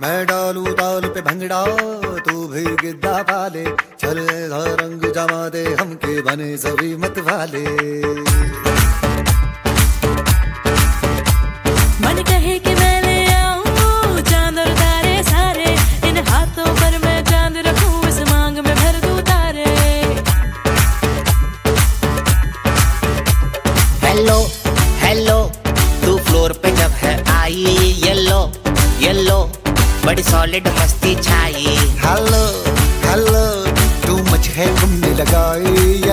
मैं डालू ताल पे भंगड़ा तू भी गिद्दा पाले। चले रंग जमा दे हमके बने सभी मत वाले मन कहे कि मैं ले आऊँ चाँद और तारे सारे। इन हाथों पर मैं चाँद रखूँ इस मांग में भर दूँ तारे। हेलो हेलो तू फ्लोर पे जब है आई येलो येलो बड़ी सॉलिड मस्ती छाई। हेलो हेलो तू मच है तुमने लगाई।